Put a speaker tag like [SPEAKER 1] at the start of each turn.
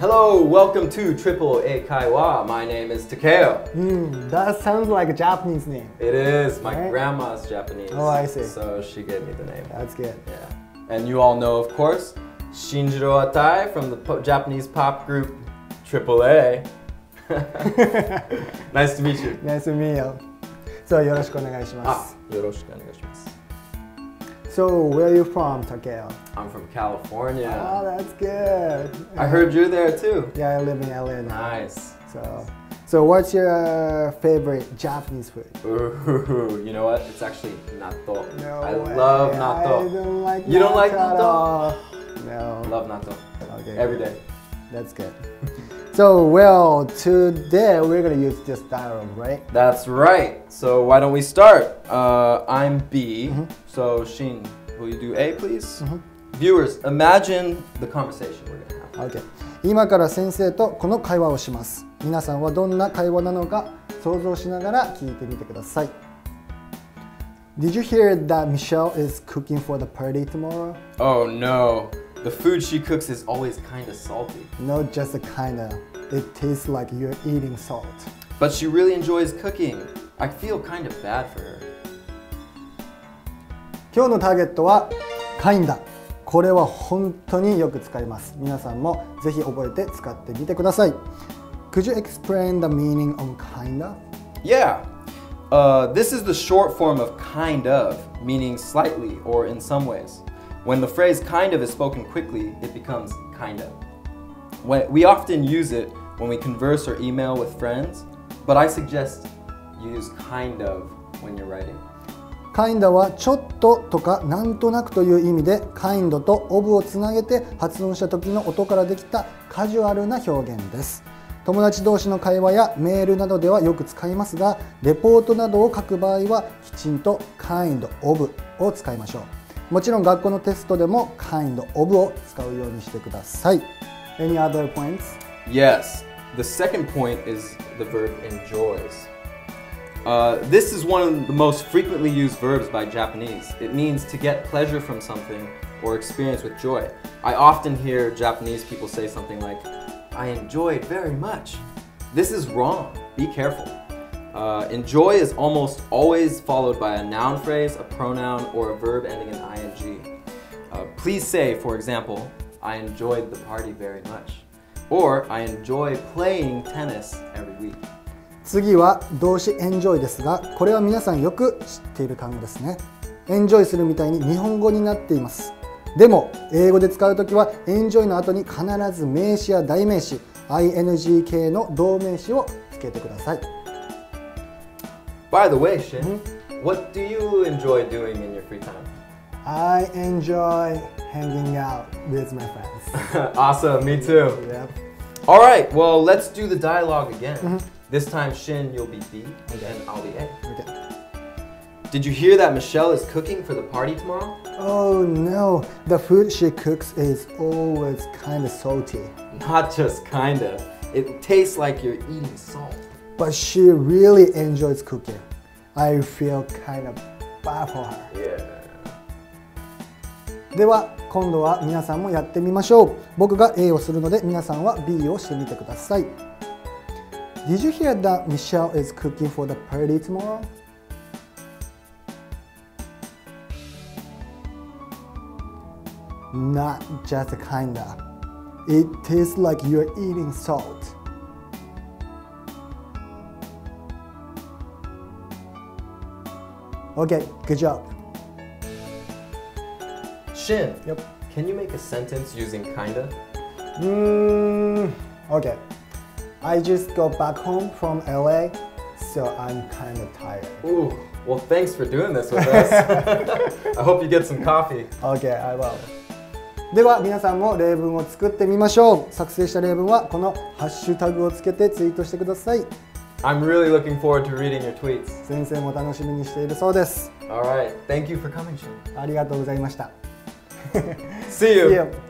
[SPEAKER 1] Hello, welcome to Triple A Kaiwa. My name is Takeo.
[SPEAKER 2] Hmm, that sounds like a Japanese name.
[SPEAKER 1] It is my
[SPEAKER 2] Right.
[SPEAKER 1] grandma's Japanese.
[SPEAKER 2] Oh, I see.
[SPEAKER 1] So she gave me the name.
[SPEAKER 2] That's good.
[SPEAKER 1] Yeah. And you all know, of course, Shinjiro Atai from the po- Japanese pop group Triple A. nice to meet you.
[SPEAKER 2] Nice to meet you. So よろしくお願いしま
[SPEAKER 1] あ
[SPEAKER 2] す。、
[SPEAKER 1] よろしくお願いします。
[SPEAKER 2] So where are you from, Takeo?
[SPEAKER 1] I'm from California.
[SPEAKER 2] Oh, that's good.
[SPEAKER 1] I heard you're there too.
[SPEAKER 2] Yeah, I live in LA now.
[SPEAKER 1] Nice.
[SPEAKER 2] So, so what's your favorite Japanese food?
[SPEAKER 1] Ooh, you know what? It's actually natto.
[SPEAKER 2] No
[SPEAKER 1] I
[SPEAKER 2] way.
[SPEAKER 1] love
[SPEAKER 2] I
[SPEAKER 1] natto.
[SPEAKER 2] don't like
[SPEAKER 1] You don't like
[SPEAKER 2] at
[SPEAKER 1] natto?
[SPEAKER 2] No.
[SPEAKER 1] Love natto.
[SPEAKER 2] Okay.
[SPEAKER 1] Every day.
[SPEAKER 2] That's good. so, well, today we're gonna use this dialogue, right?
[SPEAKER 1] That's right. So why don't we start? Uh, I'm B. So Shin, will you do A, please? Viewers, imagine the conversation we're gonna have.
[SPEAKER 2] Okay. 今から先生とこの会話をします。皆さんはどんな会話なのか想像しながら聞いてみてください。Did you hear that Michelle is cooking for the party tomorrow?
[SPEAKER 1] Oh no, the food she cooks is always kind of salty.
[SPEAKER 2] No, just a kinda. It tastes like you're eating salt.
[SPEAKER 1] But she really enjoys cooking. I feel kind of bad for her.
[SPEAKER 2] 今日のターゲットは kinda。これは本当によく使います。皆さんもぜひ覚えて使ってみてください。Could you explain the meaning of kinda?
[SPEAKER 1] Yeah. Uh, this is the short form of kind of, meaning slightly or in some ways. When the phrase kind of is spoken quickly, it becomes kind of. When, we often use it when we converse or email with friends, but I suggest you use kind of when you're writing.
[SPEAKER 2] kinda はちょっととかなんとなくという意味で kind と of をつなげて発音した時の音からできたカジュアルな表現です友達同士の会話やメールなどではよく使いますがレポートなどを書く場合はきちんと kind of を使いましょうもちろん学校のテストでも kind of を使うようにしてください Any other points?
[SPEAKER 1] Yes. The second point is the verb enjoys. Uh, this is one of the most frequently used verbs by Japanese. It means to get pleasure from something or experience with joy. I often hear Japanese people say something like, I enjoyed very much. This is wrong. Be careful. Uh, enjoy is almost always followed by a noun phrase, a pronoun, or a verb ending in ing. Uh, please say, for example, I enjoyed the party very much. Or I enjoy playing tennis every week.
[SPEAKER 2] 次は動詞 enjoy ですがこれは皆さんよく知っている単語ですね enjoy するみたいに日本語になっていますでも英語で使う時は enjoy の後に必ず名詞や代名詞 ing 系の動名詞をつけてください
[SPEAKER 1] By the way, Shin, mm-hmm. what do you enjoy doing in your free time?
[SPEAKER 2] I enjoy hanging out with my friends
[SPEAKER 1] awesome, me too.
[SPEAKER 2] yep.
[SPEAKER 1] All right, well, let's do the dialogue again. Mm-hmm. This time, Shin, you'll be B, and I'll be A.
[SPEAKER 2] okay.
[SPEAKER 1] Did you hear that Michelle is cooking for the party tomorrow?
[SPEAKER 2] Oh no the food she cooks is always kind of salty
[SPEAKER 1] Not just kinda. It tastes like you're eating salt.
[SPEAKER 2] But she really enjoys cooking I feel kind of bad for her
[SPEAKER 1] Yeah.
[SPEAKER 2] では今度は皆さんもやってみましょう僕が A をするので皆さんは B をしてみてください Did you hear that Michelle is cooking for the party tomorrow? Not just kinda. It tastes like you're eating salt. Okay, good job.
[SPEAKER 1] Shin,
[SPEAKER 2] Yep.
[SPEAKER 1] can you make a sentence using kinda?
[SPEAKER 2] Mm, okay. I just got back home from LA, so I'm kind of tired.
[SPEAKER 1] Ooh, well, thanks for doing this with us. I hope you get some coffee.
[SPEAKER 2] Okay, I will. では皆さんも例文を作ってみましょう。作成した例文はこのハッシュタグをつけてツイートしてください。
[SPEAKER 1] I'm really looking forward to reading your tweets.
[SPEAKER 2] 先生も楽しみにしているそうです。
[SPEAKER 1] All right, thank you for coming, Shin.
[SPEAKER 2] ありがとうございました。
[SPEAKER 1] See you.
[SPEAKER 2] See you.